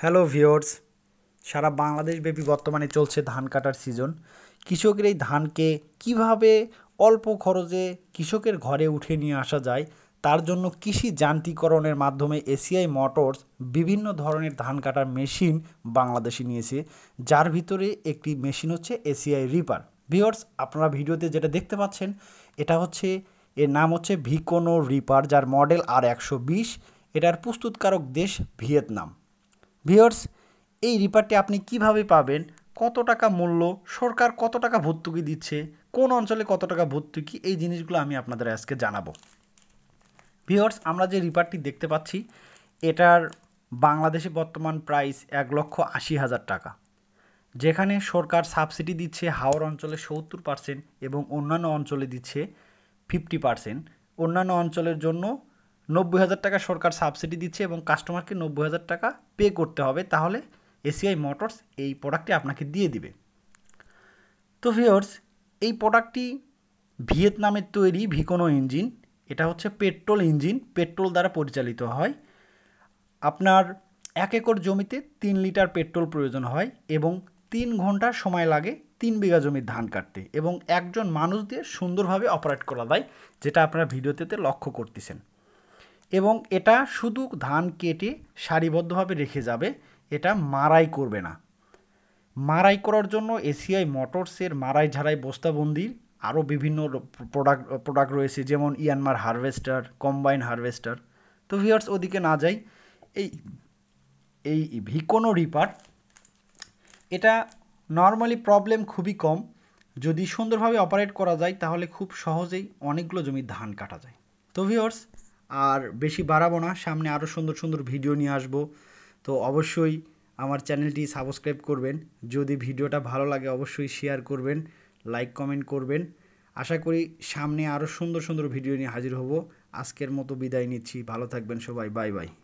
Hello viewers সারা বাংলাদেশব্যাপী বর্তমানে চলছে ধান কাটার সিজন কৃষকের এই ধানকে কীভাবে অল্প খরচে কৃষকের ঘরে উঠে নিয়ে আসা যায়, তার জন্য কৃষি যান্ত্রিকরণের মাধ্যমে এসিআই মোটরস বিভিন্ন ধরনের ধান কাটার মেশিন বাংলাদেশে নিয়েছে, যার ভিতরে একটি মেশিন হচ্ছে এসিআই রিপার ভিওর্স আপনারা ভিডিওতে যেটা দেখতে পাচ্ছেন, এটা হচ্ছে, এর নাম হচ্ছে ভিকোনো রিপার যার মডেল আর একশো বিশ, এটার প্রস্তুতকারক দেশ ভিয়েতনাম। ভিওর্স এই রিপারটি আপনি কীভাবে পাবেন? কত টাকা মূল্য? সরকার কত টাকা ভর্তুকি দিচ্ছে? কোন অঞ্চলে কত টাকা ভর্তুকি? এই জিনিসগুলো আমি আপনাদের আজকে জানাব। ভিওর্স আমরা যে রিপারটি দেখতে পাচ্ছি, এটার বাংলাদেশে বর্তমান প্রাইস এক লক্ষ আশি হাজার টাকা। যেখানে সরকার সাবসিডি দিচ্ছে হাওড় অঞ্চলে সত্তর পার্সেন্ট এবং অন্যান্য অঞ্চলে দিচ্ছে ফিফটি পার্সেন্ট। অন্যান্য অঞ্চলের জন্য নব্বই হাজার টাকা সরকার সাবসিডি দিচ্ছে এবং কাস্টমারকে নব্বই হাজার টাকা পে করতে হবে, তাহলে এসিআই মোটরস এই প্রোডাক্টটি আপনাকে দিয়ে দিবে। তো ভিওর্স এই প্রোডাক্টটি ভিয়েতনামের তৈরি ভিকোনো ইঞ্জিন, এটা হচ্ছে পেট্রোল ইঞ্জিন, পেট্রোল দ্বারা পরিচালিত হয়। আপনার এক একর জমিতে তিন লিটার পেট্রোল প্রয়োজন হয় এবং তিন ঘণ্টা সময় লাগে তিন বিঘা জমির ধান কাটতে এবং একজন মানুষ দিয়ে সুন্দরভাবে অপারেট করা যায়, যেটা আপনারা ভিডিওতে লক্ষ্য করতেছেন। এবং এটা শুধু ধান কেটে সারিবদ্ধভাবে রেখে যাবে, এটা মারাই করবে না। মারাই করার জন্য এসিআই মোটরসের মারাই ঝাড়াই বস্তাবন্দির আরও বিভিন্ন প্রোডাক্ট প্রোডাক্ট রয়েছে, যেমন ইয়ানমার হারভেস্টার, কম্বাইন হারভেস্টার। তো ভিয়ার্স ওদিকে না যাই, এই এই ভিকোনো রিপার, এটা নর্মালি প্রবলেম খুবই কম। যদি সুন্দরভাবে অপারেট করা যায়, তাহলে খুব সহজেই অনেকগুলো জমি ধান কাটা যায়। তো ভিওর্স আর বেশি বাড়াবো না, সামনে আরও সুন্দর সুন্দর ভিডিও নিয়ে আসব। তো অবশ্যই আমার চ্যানেলটি সাবস্ক্রাইব করবেন, যদি ভিডিওটা ভালো লাগে অবশ্যই শেয়ার করবেন লাইক কমেন্ট করবেন। আশা করি সামনে আরও সুন্দর সুন্দর ভিডিও নিয়ে হাজির হব। আজকের মতো বিদায় নিচ্ছি, ভালো থাকবেন সবাই বাই বাই